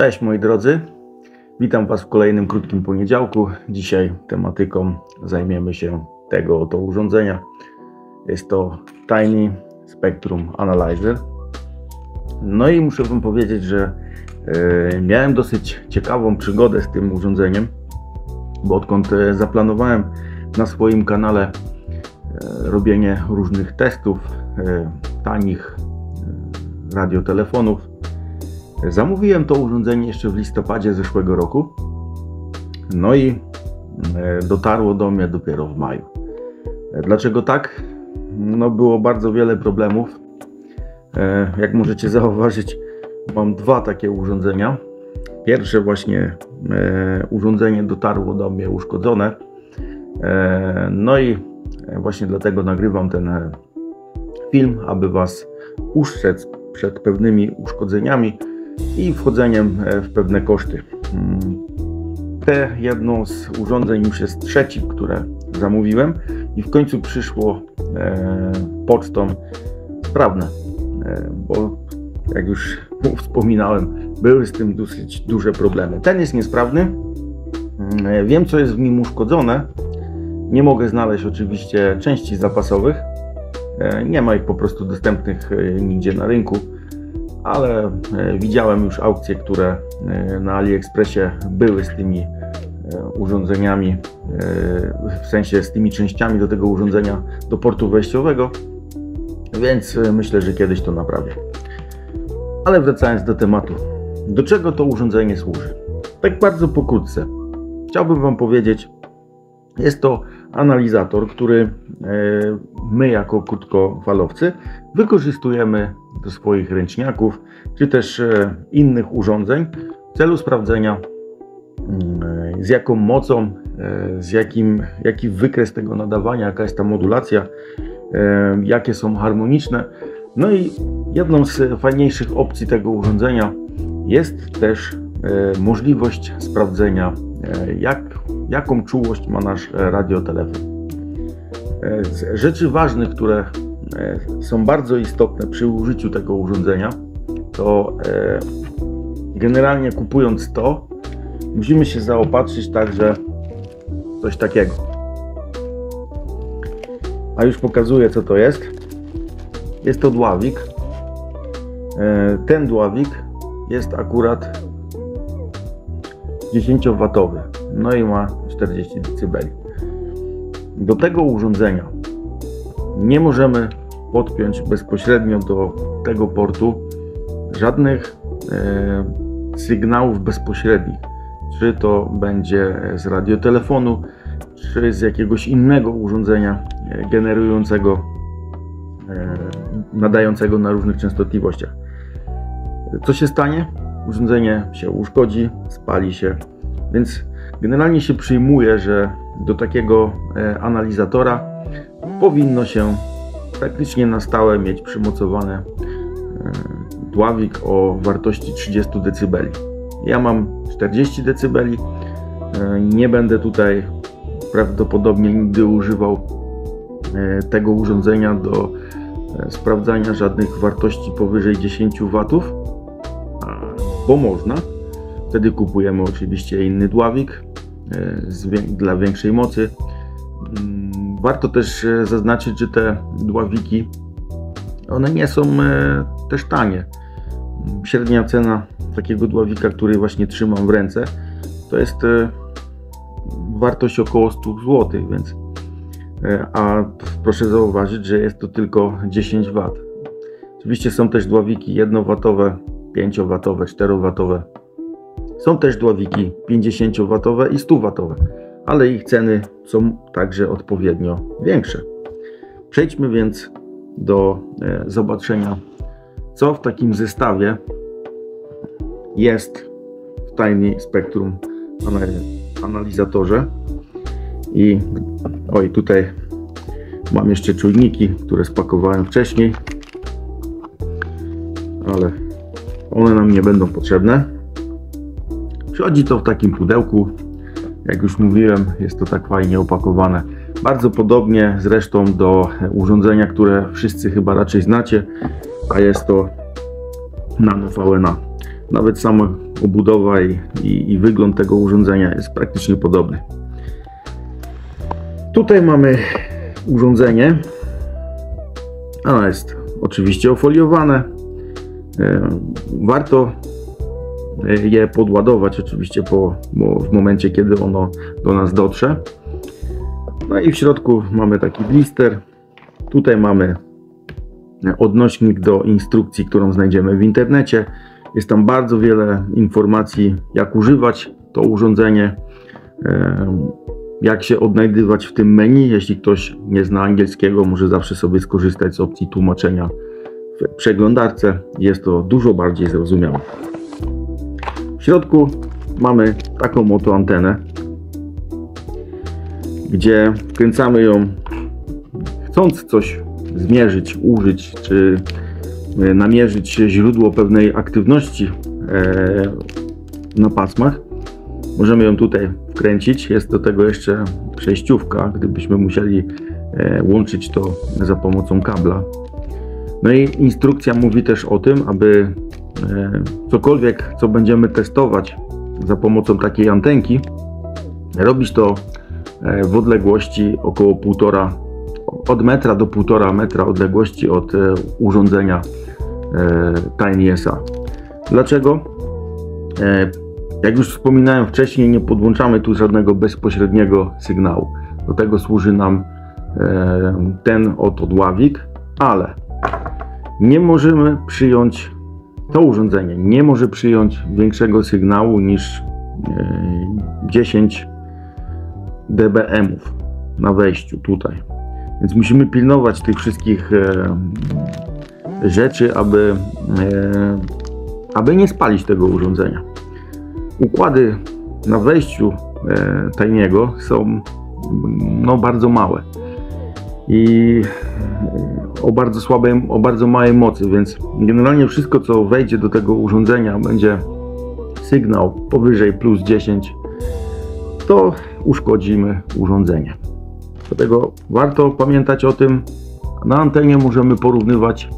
Cześć moi drodzy, witam Was w kolejnym krótkim poniedziałku. Dzisiaj tematyką zajmiemy się tego oto urządzenia. Jest to Tiny Spectrum Analyzer. No i muszę Wam powiedzieć, że e, miałem dosyć ciekawą przygodę z tym urządzeniem, bo odkąd e, zaplanowałem na swoim kanale e, robienie różnych testów tanich radiotelefonów, Zamówiłem to urządzenie jeszcze w listopadzie zeszłego roku. No i e, dotarło do mnie dopiero w maju. E, dlaczego tak? No było bardzo wiele problemów. E, jak możecie zauważyć, mam dwa takie urządzenia. Pierwsze właśnie urządzenie dotarło do mnie uszkodzone. No i właśnie dlatego nagrywam ten film, aby Was ustrzec przed pewnymi uszkodzeniami i wchodzeniem e, w pewne koszty. Mm. Te jedno z urządzeń już jest trzeci, które zamówiłem i w końcu przyszło e, pocztą sprawne, e, bo jak już wspominałem, były z tym dosyć duże problemy. Ten jest niesprawny. Mm, wiem, co jest w nim uszkodzone. Nie mogę znaleźć oczywiście części zapasowych. Nie ma ich po prostu dostępnych nigdzie na rynku ale e, widziałem już aukcje, które e, na AliExpressie były z tymi e, urządzeniami, w sensie z tymi częściami do tego urządzenia do portu wejściowego, więc myślę, że kiedyś to naprawię. Ale wracając do tematu, do czego to urządzenie służy? Tak bardzo pokrótce. Chciałbym Wam powiedzieć, jest to analizator, który my jako krótkofalowcy wykorzystujemy do swoich ręczniaków, czy też e, innych urządzeń w celu sprawdzenia mm, z jaką mocą, e, z jakim, jaki wykres tego nadawania, jaka jest ta modulacja, e, jakie są harmoniczne. No i jedną z fajniejszych opcji tego urządzenia jest też możliwość sprawdzenia, jak, jaką czułość ma nasz radiotelefon. Z rzeczy ważnych, które E, są bardzo istotne przy użyciu tego urządzenia, to e, generalnie kupując to, musimy się zaopatrzyć także coś takiego. A już pokazuję co to jest. Jest to dławik. E, ten dławik jest akurat 10W, no i ma 40 dB. Do tego urządzenia nie możemy podpiąć bezpośrednio do tego portu żadnych e, sygnałów bezpośrednich. Czy to będzie z radiotelefonu, czy z jakiegoś innego urządzenia e, generującego, e, nadającego na różnych częstotliwościach. Co się stanie? Urządzenie się uszkodzi, spali się, więc generalnie się przyjmuje, że do takiego e, analizatora powinno się praktycznie na stałe mieć przymocowane e, dławik o wartości 30 dB. Ja mam 40 dB. E, nie będę tutaj prawdopodobnie nigdy używał tego urządzenia do sprawdzania żadnych wartości powyżej 10 W, bo można. Wtedy kupujemy oczywiście inny dławik dla większej mocy. Mm, Warto też e, zaznaczyć, że te dławiki one nie są e, też tanie. Średnia cena takiego dławika, który właśnie trzymam w ręce, to jest e, wartość około 100 zł, więc a proszę zauważyć, że jest to tylko 10 W. Oczywiście są też dławiki 1W, 5W, 4W. Są też dławiki 50W i 100W ale ich ceny są także odpowiednio większe. Przejdźmy więc do e, zobaczenia, co w takim zestawie jest w Tiny Spectrum analizatorze. I oj, tutaj mam jeszcze czujniki, które spakowałem wcześniej, ale one nam nie będą potrzebne. Przychodzi to w takim pudełku jak już mówiłem, jest to tak fajnie opakowane. Bardzo podobnie zresztą do urządzenia, które wszyscy chyba raczej znacie, a jest to Nano VNA. nawet sama obudowa i, i, i wygląd tego urządzenia jest praktycznie podobny. Tutaj mamy urządzenie. Ono jest oczywiście ofoliowane. E, warto je podładować oczywiście po, w momencie, kiedy ono do nas dotrze. No i w środku mamy taki blister. Tutaj mamy odnośnik do instrukcji, którą znajdziemy w internecie. Jest tam bardzo wiele informacji, jak używać to urządzenie, jak się odnajdywać w tym menu. Jeśli ktoś nie zna angielskiego, może zawsze sobie skorzystać z opcji tłumaczenia w przeglądarce. Jest to dużo bardziej zrozumiałe. W środku mamy taką oto antenę, gdzie wkręcamy ją chcąc coś zmierzyć, użyć, czy e, namierzyć źródło pewnej aktywności e, na pasmach. Możemy ją tutaj wkręcić. Jest do tego jeszcze przejściówka, gdybyśmy musieli e, łączyć to za pomocą kabla. No i instrukcja mówi też o tym, aby cokolwiek, co będziemy testować za pomocą takiej antenki, robić to w odległości około 1,5 od metra do 1,5 metra odległości od e, urządzenia e, TinySA. Dlaczego? E, jak już wspominałem wcześniej, nie podłączamy tu żadnego bezpośredniego sygnału. Do tego służy nam ten oto dławik, ale nie możemy przyjąć, to urządzenie nie może przyjąć większego sygnału niż 10 dBm na wejściu tutaj. Więc musimy pilnować tych wszystkich e, rzeczy, aby, e, aby nie spalić tego urządzenia. Układy na wejściu e, tajniego są no, bardzo małe i o bardzo słabej, o bardzo małej mocy, więc generalnie wszystko co wejdzie do tego urządzenia będzie sygnał powyżej plus 10, to uszkodzimy urządzenie. Dlatego warto pamiętać o tym. Na antenie możemy porównywać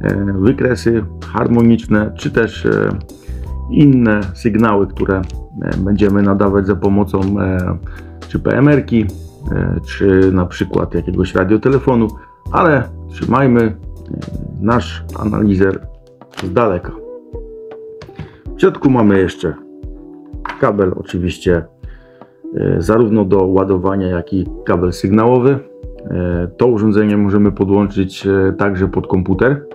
e, wykresy harmoniczne, czy też e, inne sygnały, które e, będziemy nadawać za pomocą czy PMR-ki, czy na przykład jakiegoś radiotelefonu, ale trzymajmy nasz analizer z daleka. W środku mamy jeszcze kabel oczywiście E, zarówno do ładowania, jak i kabel sygnałowy. E, to urządzenie możemy podłączyć e, także pod komputer.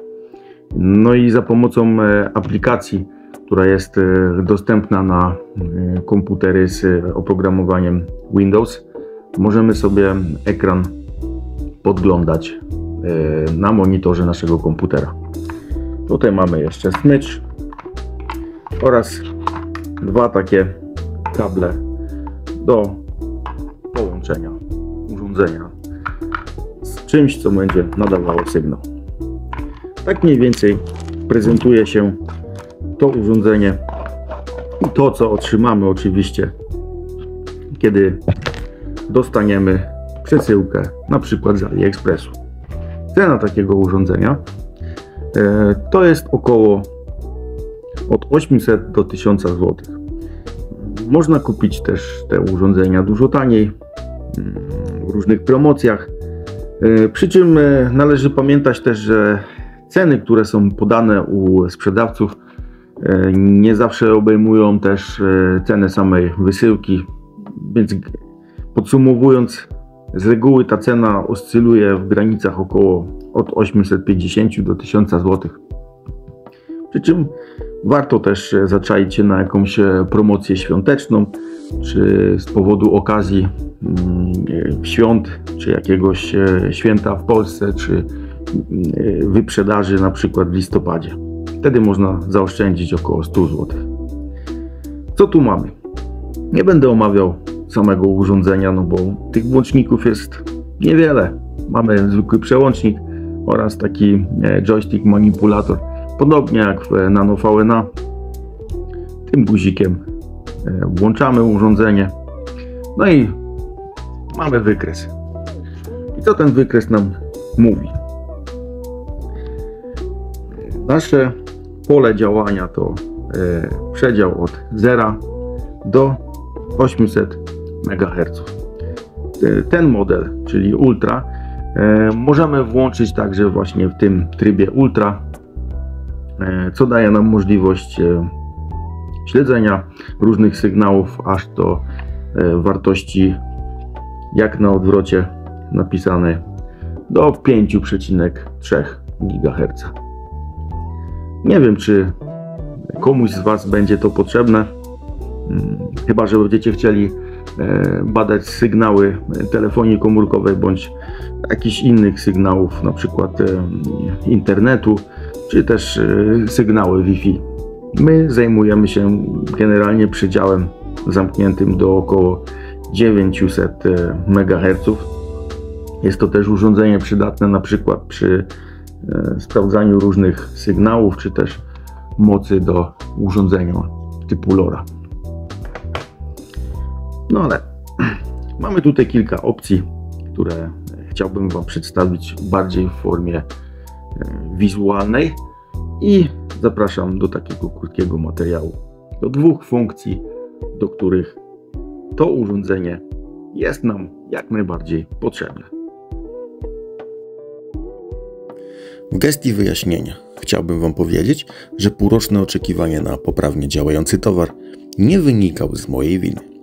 No i za pomocą aplikacji, która jest dostępna na komputery z oprogramowaniem Windows, możemy sobie ekran podglądać na monitorze naszego komputera. Tutaj mamy jeszcze smycz oraz dwa takie kable do połączenia urządzenia z czymś, co będzie nadawało sygnał. Tak mniej więcej prezentuje się to urządzenie i to, co otrzymamy oczywiście, kiedy dostaniemy przesyłkę na przykład z AliExpressu. Cena takiego urządzenia e, to jest około od 800 do 1000 zł. Można kupić też te urządzenia dużo taniej mm, w różnych promocjach. E, przy czym e, należy pamiętać też, że ceny, które są podane u sprzedawców, nie zawsze obejmują też cenę samej wysyłki. Więc podsumowując, z reguły ta cena oscyluje w granicach około od 850 do 1000 zł. Przy czym Warto też e, zaczaić się na jakąś e, promocję świąteczną, czy z powodu okazji mm, świąt, czy jakiegoś e, święta w Polsce, czy mm, wyprzedaży na przykład w listopadzie. Wtedy można zaoszczędzić około 100 zł. Co tu mamy? Nie będę omawiał samego urządzenia, no bo tych włączników jest niewiele. Mamy zwykły przełącznik oraz taki joystick manipulator Podobnie jak w Nano VNA, tym guzikiem e, włączamy urządzenie. No i mamy wykres. I co ten wykres nam mówi? Nasze pole działania to przedział od 0 do 800 MHz. Ten model, czyli Ultra, możemy włączyć także właśnie w tym trybie Ultra, co daje nam możliwość śledzenia różnych sygnałów aż do wartości jak na odwrocie napisane do 5,3 GHz. Nie wiem, czy komuś z Was będzie to potrzebne, hmm, chyba że będziecie chcieli e, badać sygnały telefonii komórkowej bądź jakichś innych sygnałów, na przykład e, internetu, czy też e, sygnały Wi-Fi. My zajmujemy się generalnie przydziałem zamkniętym do około 900 MHz. Jest to też urządzenie przydatne na przykład przy e, sprawdzaniu różnych sygnałów, czy też mocy do urządzenia typu LoRa. No ale mamy tutaj kilka opcji, które chciałbym Wam przedstawić bardziej w formie e, wizualnej i zapraszam do takiego krótkiego materiału. Do dwóch funkcji, do których to urządzenie jest nam jak najbardziej potrzebne. W gestii wyjaśnienia chciałbym Wam powiedzieć, że półroczne oczekiwanie na poprawnie działający towar nie wynikał z mojej winy.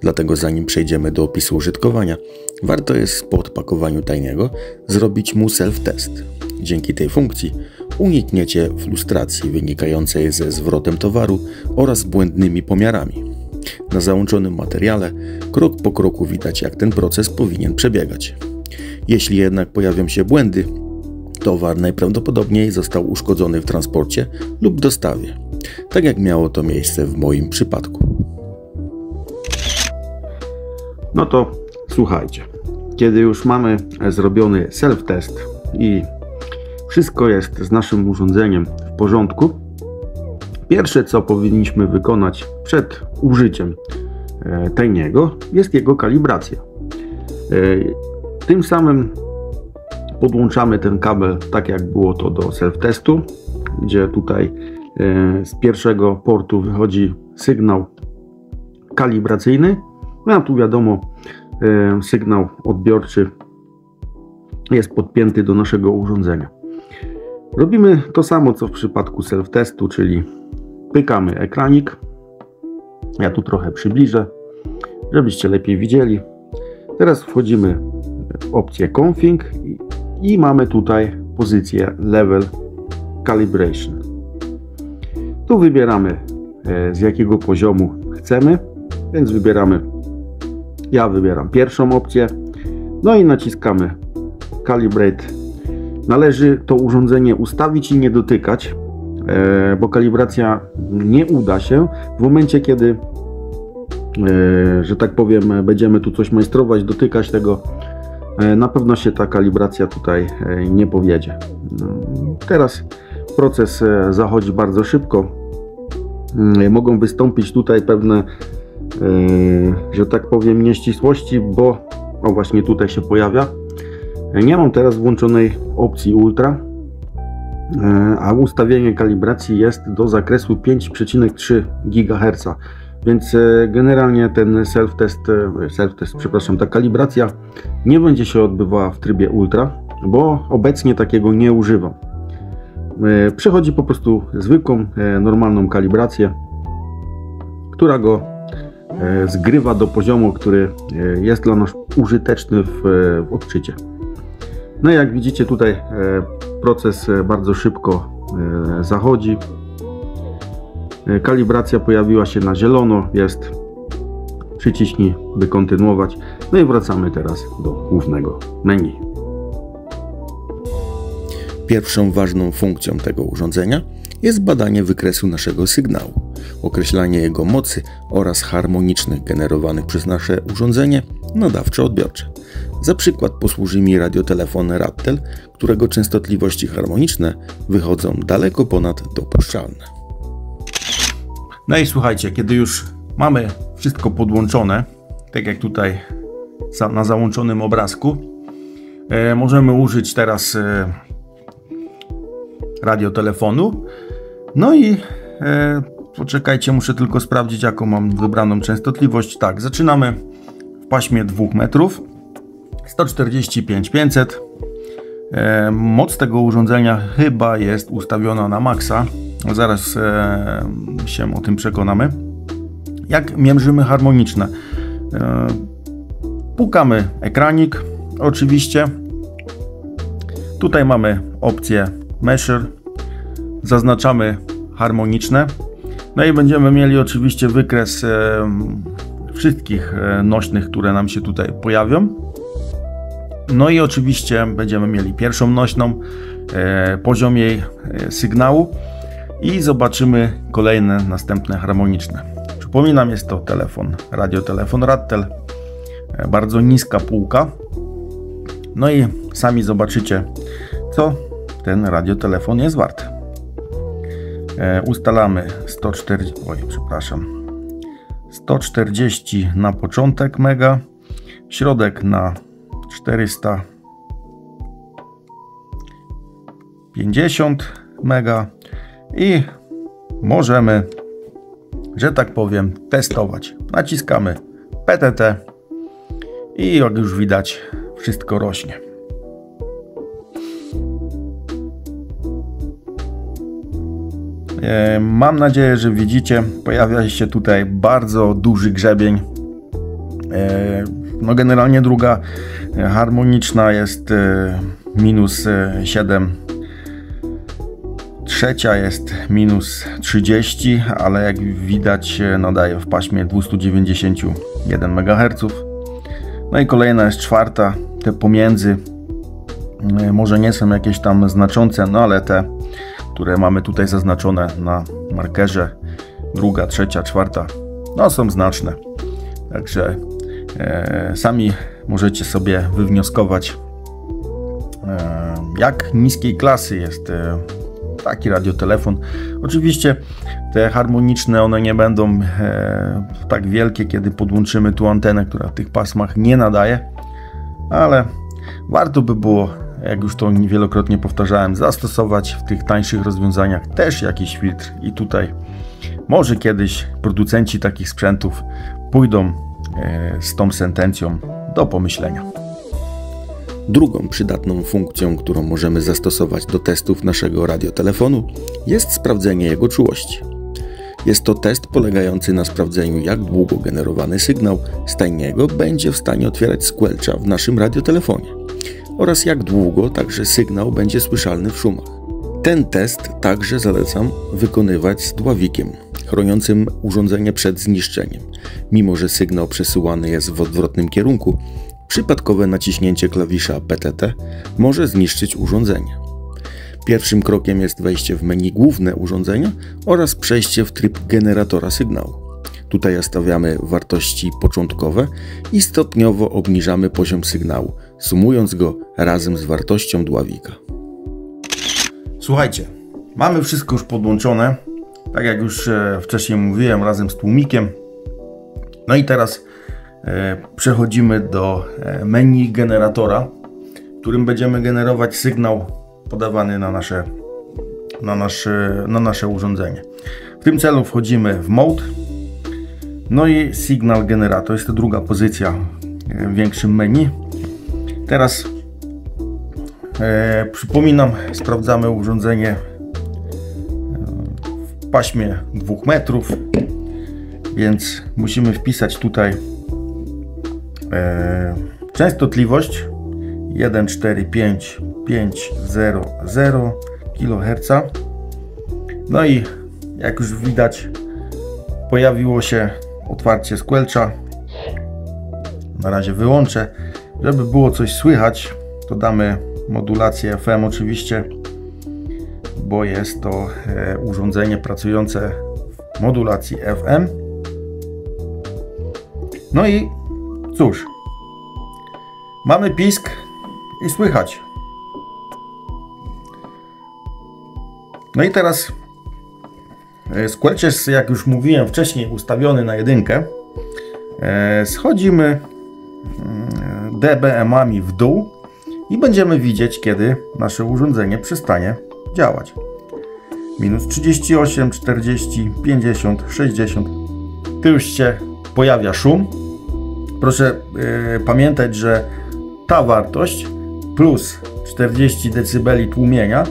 Dlatego zanim przejdziemy do opisu użytkowania, warto jest po odpakowaniu tajnego zrobić mu self-test. Dzięki tej funkcji unikniecie frustracji wynikającej ze zwrotem towaru oraz błędnymi pomiarami. Na załączonym materiale krok po kroku widać, jak ten proces powinien przebiegać. Jeśli jednak pojawią się błędy, towar najprawdopodobniej został uszkodzony w transporcie lub dostawie, tak jak miało to miejsce w moim przypadku. No to słuchajcie, kiedy już mamy zrobiony self-test i wszystko jest z naszym urządzeniem w porządku, pierwsze co powinniśmy wykonać przed użyciem e, tajniego jest jego kalibracja. E, tym samym podłączamy ten kabel tak jak było to do self-testu, gdzie tutaj e, z pierwszego portu wychodzi sygnał kalibracyjny, no a tu wiadomo sygnał odbiorczy jest podpięty do naszego urządzenia. Robimy to samo co w przypadku self-testu, czyli pykamy ekranik, ja tu trochę przybliżę, żebyście lepiej widzieli. Teraz wchodzimy w opcję config i mamy tutaj pozycję level calibration. Tu wybieramy e, z jakiego poziomu chcemy, więc wybieramy ja wybieram pierwszą opcję no i naciskamy calibrate należy to urządzenie ustawić i nie dotykać E, bo kalibracja nie uda się w momencie, kiedy, e, że tak powiem, będziemy tu coś majstrować, dotykać tego, e, na pewno się ta kalibracja tutaj nie powiedzie. No, teraz proces zachodzi bardzo szybko. Mogą wystąpić tutaj pewne, że tak powiem, nieścisłości, bo o właśnie tutaj się pojawia. Nie mam teraz włączonej opcji Ultra, E, a ustawienie kalibracji jest do zakresu 5,3 GHz. Więc e, generalnie ten self-test, self-test, przepraszam, ta kalibracja nie będzie się odbywała w trybie ultra, bo obecnie takiego nie używam. Przechodzi po prostu zwykłą, normalną kalibrację, która go zgrywa do poziomu, który jest dla nas użyteczny w odczycie. No i jak widzicie tutaj Proces e, bardzo szybko e, zachodzi. E, kalibracja pojawiła się na zielono, jest. Przyciśnij, by kontynuować. No i wracamy teraz do głównego menu. Pierwszą ważną funkcją tego urządzenia jest badanie wykresu naszego sygnału, określanie jego mocy oraz harmonicznych generowanych przez nasze urządzenie nadawczo-odbiorcze. Za przykład posłuży mi radiotelefon Rattel, którego częstotliwości harmoniczne wychodzą daleko ponad dopuszczalne. No i słuchajcie, kiedy już mamy wszystko podłączone, tak jak tutaj na załączonym obrazku, e, możemy użyć teraz e, radiotelefonu. No i e, Poczekajcie, muszę tylko sprawdzić, jaką mam wybraną częstotliwość. Tak, zaczynamy w paśmie 2 metrów. 145 500. E, moc tego urządzenia chyba jest ustawiona na maksa. Zaraz e, się o tym przekonamy. Jak mierzymy harmoniczne? E, pukamy ekranik, oczywiście. Tutaj mamy opcję Measure. Zaznaczamy harmoniczne. No i będziemy mieli oczywiście wykres e, wszystkich e, nośnych, które nam się tutaj pojawią. No i oczywiście będziemy mieli pierwszą nośną, e, poziom jej sygnału i zobaczymy kolejne następne harmoniczne. Przypominam, jest to telefon, radiotelefon Rattel, bardzo niska półka. No i sami zobaczycie, co ten radiotelefon jest wart. E, ustalamy 140, oj, przepraszam, 140 na początek mega, środek na 450 mega i możemy, że tak powiem, testować. Naciskamy PTT i jak już widać, wszystko rośnie. Mam nadzieję, że widzicie, pojawia się tutaj bardzo duży grzebień. E, no generalnie druga e, harmoniczna jest minus 7 trzecia jest minus 30, ale jak widać nadaje w paśmie 291 MHz. No i kolejna jest czwarta, te pomiędzy może nie są jakieś tam znaczące, no ale te które mamy tutaj zaznaczone na markerze, druga, trzecia, czwarta, no są znaczne. Także e, sami możecie sobie wywnioskować, e, jak niskiej klasy jest e, taki radiotelefon. Oczywiście te harmoniczne, one nie będą e, tak wielkie, kiedy podłączymy tu antenę, która w tych pasmach nie nadaje, ale warto by było jak już to wielokrotnie powtarzałem, zastosować w tych tańszych rozwiązaniach też jakiś filtr. I tutaj może kiedyś producenci takich sprzętów pójdą e, z tą sentencją do pomyślenia. Drugą przydatną funkcją, którą możemy zastosować do testów naszego radiotelefonu, jest sprawdzenie jego czułości. Jest to test polegający na sprawdzeniu, jak długo generowany sygnał stajniego będzie w stanie otwierać squelcha w naszym radiotelefonie oraz jak długo także sygnał będzie słyszalny w szumach. Ten test także zalecam wykonywać z dławikiem, chroniącym urządzenie przed zniszczeniem. Mimo, że sygnał przesyłany jest w odwrotnym kierunku, przypadkowe naciśnięcie klawisza PTT może zniszczyć urządzenie. Pierwszym krokiem jest wejście w menu główne urządzenia oraz przejście w tryb generatora sygnału. Tutaj stawiamy wartości początkowe i stopniowo obniżamy poziom sygnału, sumując go razem z wartością dławika. Słuchajcie, mamy wszystko już podłączone, tak jak już e, wcześniej mówiłem, razem z tłumikiem. No i teraz e, przechodzimy do e, menu generatora, którym będziemy generować sygnał podawany na nasze, na nasze, na nasze urządzenie. W tym celu wchodzimy w mode, no i Signal Generator jest to druga pozycja w większym menu. Teraz e, przypominam, sprawdzamy urządzenie e, w paśmie 2 metrów, więc musimy wpisać tutaj e, częstotliwość 1455500 kHz. No i jak już widać, pojawiło się otwarcie squelcha. Na razie wyłączę. Żeby było coś słychać, to damy modulację FM oczywiście, bo jest to e, urządzenie pracujące w modulacji FM. No i cóż, mamy pisk i słychać. No i teraz e, Squelch jest, jak już mówiłem wcześniej, ustawiony na jedynkę. E, schodzimy dBm-ami w dół i będziemy widzieć, kiedy nasze urządzenie przestanie działać. minus 38, 40, 50, 60. Tu już się pojawia szum. Proszę yy, pamiętać, że ta wartość plus 40 dB tłumienia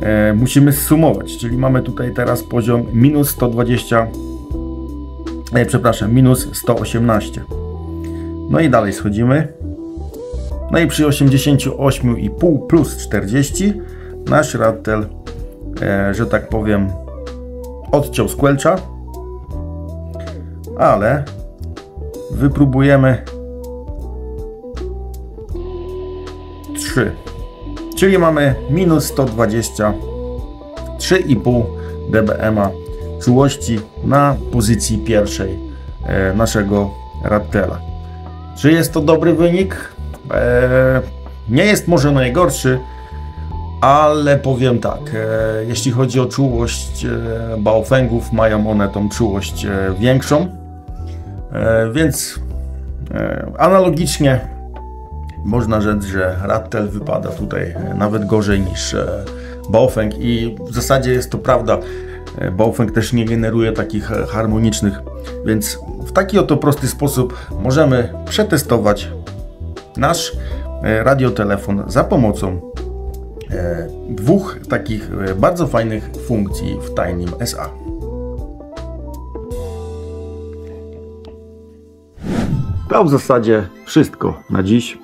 yy, musimy zsumować, czyli mamy tutaj teraz poziom minus 120, yy, przepraszam, minus 118. No i dalej schodzimy. No i przy 88,5 plus 40 nasz ratel, e, że tak powiem, odciął squelcha, ale wypróbujemy 3, czyli mamy minus 120 3,5 dBm czułości na pozycji pierwszej e, naszego Rattela. Czy jest to dobry wynik? E, nie jest może najgorszy, ale powiem tak, e, jeśli chodzi o czułość e, baofengów, mają one tą czułość większą, więc analogicznie można rzec, że Rattel wypada tutaj nawet gorzej niż Baofeng i w zasadzie jest to prawda. Baofeng też nie generuje takich harmonicznych, więc w taki oto prosty sposób możemy przetestować nasz e, radiotelefon za pomocą e, dwóch takich e, bardzo fajnych funkcji w Tainim SA. To w zasadzie wszystko na dziś.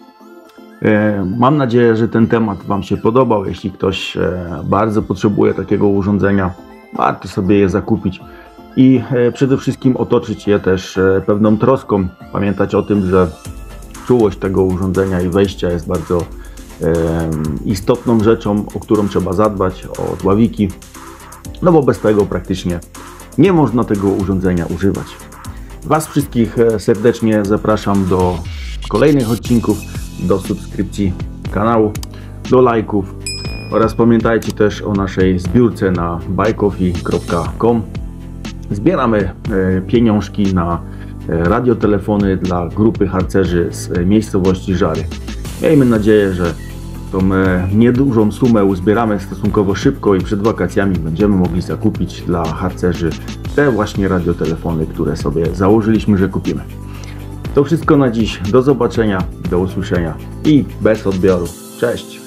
Mam nadzieję, że ten temat Wam się podobał. Jeśli ktoś bardzo potrzebuje takiego urządzenia, warto sobie je zakupić i przede wszystkim otoczyć je też pewną troską. Pamiętać o tym, że czułość tego urządzenia i wejścia jest bardzo istotną rzeczą, o którą trzeba zadbać, o dławiki, no bo bez tego praktycznie nie można tego urządzenia używać. Was wszystkich e, serdecznie zapraszam do kolejnych odcinków, do subskrypcji kanału, do lajków oraz pamiętajcie też o naszej zbiórce na buycoffee.com. Zbieramy e, pieniążki na radiotelefony dla grupy harcerzy z miejscowości Żary. Miejmy nadzieję, że tą e, niedużą sumę uzbieramy stosunkowo szybko i przed wakacjami będziemy mogli zakupić dla harcerzy te właśnie radiotelefony, które sobie założyliśmy, że kupimy. To wszystko na dziś. Do zobaczenia, do usłyszenia i bez odbioru. Cześć!